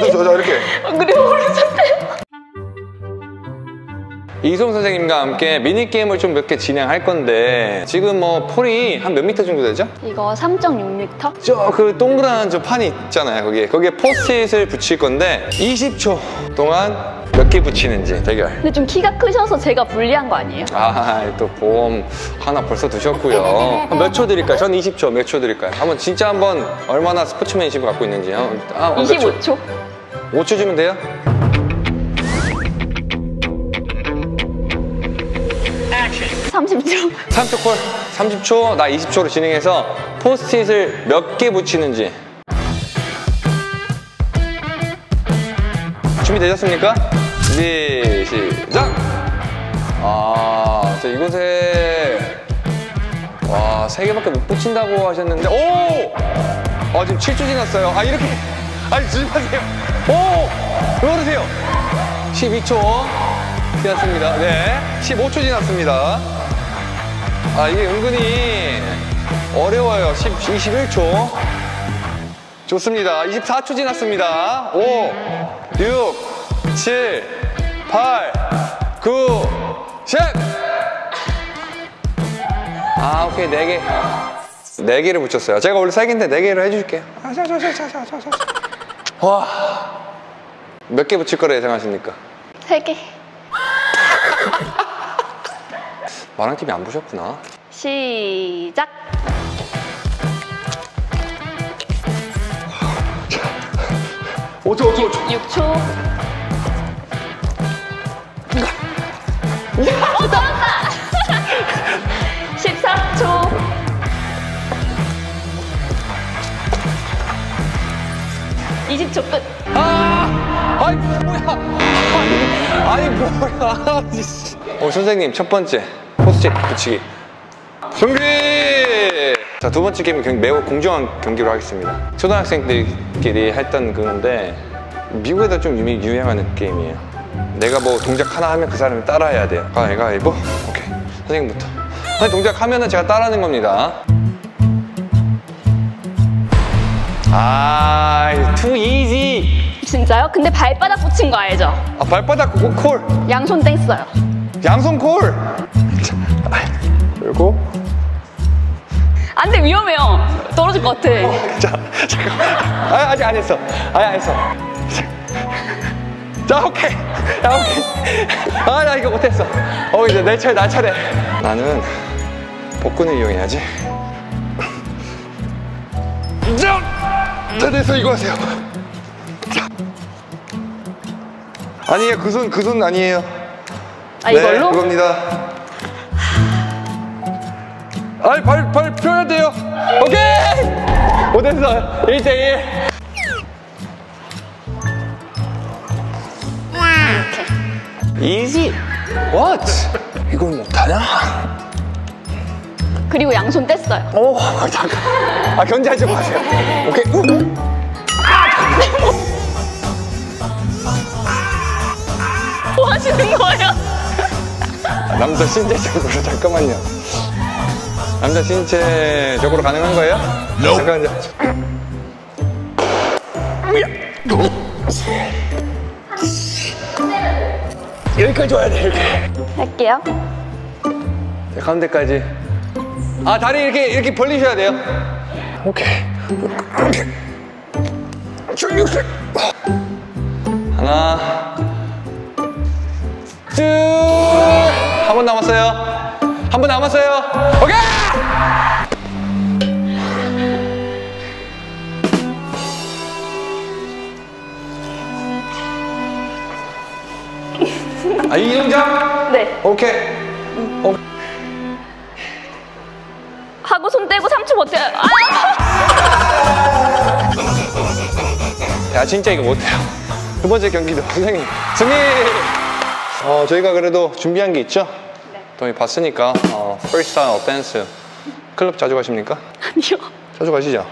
저, 저 이렇게 그리고 오른손 이송 선생님과 함께 미니게임을 좀 몇 개 진행할 건데 지금 뭐 폴이 한 몇 미터 정도 되죠? 이거 3.6m? 저 그 동그란 저 판이 있잖아요 거기에 거기에 포스트잇을 붙일 건데 20초 동안 몇 개 붙이는지 대결 근데 좀 키가 크셔서 제가 불리한 거 아니에요? 아또 보험 하나 벌써 두셨고요 몇 초 드릴까요? 전 20초 몇 초 드릴까요? 한번 진짜 한번 얼마나 스포츠맨십을 갖고 있는지요 아, 몇 초? 25초? 5초 주면 돼요? 30초? 3초 콜 30초 나 20초로 진행해서 포스트잇을 몇 개 붙이는지 준비되셨습니까? 준비 시작! 아, 저 이곳에 와, 세 개밖에 못 붙인다고 하셨는데 오! 아, 지금 7초 지났어요. 아, 이렇게 아니, 조심하세요. 오! 왜 그러세요? 12초 지났습니다. 네. 15초 지났습니다. 아, 이게 은근히 어려워요. 10, 21초. 좋습니다. 24초 지났습니다. 5, 6, 7, 8, 9, 10! 아, 오케이. 4개. 4개를 붙였어요. 제가 원래 3개인데 4개를 해줄게요. 아, 자, 자, 자, 자, 자, 자, 자. 와. 몇 개 붙일 거라 예상하십니까? 3개 마랑TV 안 보셨구나. 시작! 오초오초오초 6초 어! 14 아니, 뭐야? 어 선생님 첫 번째 포스트 붙이기 준비. 자두 번째 게임은 경기, 매우 공정한 경기로 하겠습니다. 초등학생들끼리 했던 그건데 미국에도 좀 유미, 유행하는 게임이에요. 내가 뭐 동작 하나 하면 그 사람이 따라해야 돼요. 가위가위보. 오케이. 선생님부터. 선생님 동작 하면은 제가 따라하는 겁니다. 아, too easy. 진짜요? 근데 발바닥 붙인 거 알죠? 아, 발바닥 그거 콜. 양손 땡써요 양손 콜. 자, 그리고 안돼 위험해요 떨어질 것 같아 자, 잠깐. 아, 아직 안 했어. 아직 안 했어. 자, 오케이. 야, 오케이. 아, 나 이거 못했어. 어, 이제 내 차례, 나 차례. 나는 복근을 이용해야지. 자, 자, 됐어. 이거 하세요. 아니에요. 그 손, 그 손 아니에요. 아 이걸로? 네, 이겁니다. 아이, 발, 발 펴야 돼요. 오케이! 못했어. 1대1. 이지. What? 이걸 못하냐? 그리고 양손 뗐어요 오, 잠깐. 아, 견제하지 마세요. 오케이. 우. 남자 신체적으로 잠깐만요. 남자 신체적으로 가능한 거예요? 잠깐만요. 여기까지 와야 돼 이렇게. 할게요 자, 가운데까지. 아 다리 이렇게 이렇게 벌리셔야 돼요. 오케이. 하나. 쭉. 한 번 남았어요. 한 번 남았어요. 오케이. 아, 이 동작? 네 오케이. 오, 하고 손 떼고 3초 버텨요 아! 야 진짜 이거 못해요 두 번째 경기도 선생님 승리 어 저희가 그래도 준비한 게 있죠? 네. 또 봤으니까 어 프리스타일 댄스 클럽 자주 가십니까? 아니요. 자주 가시죠?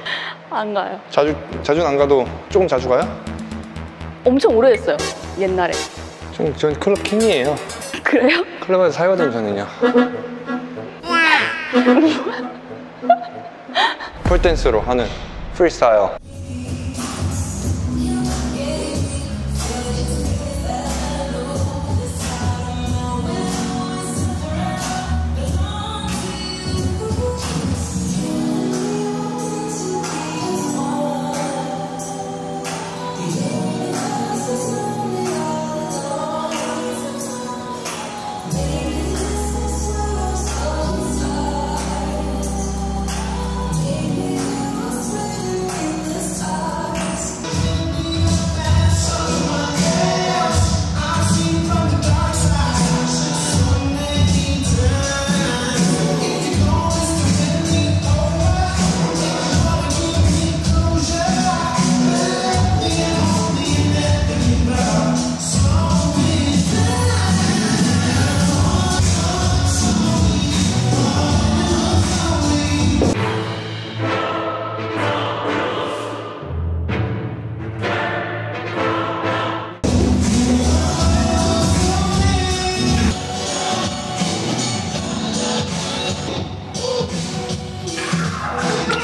안 가요. 자주 자주는 안 가도 조금 자주 가요? 엄청 오래됐어요 옛날에. 좀전 클럽 킹이에요. 그래요? 클럽에서 살거든요 저는요. 폴댄스로 하는 프리스타일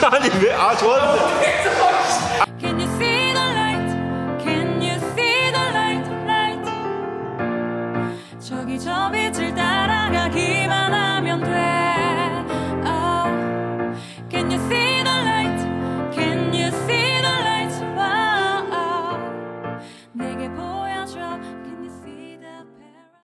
아니 왜? 아 좋았는데.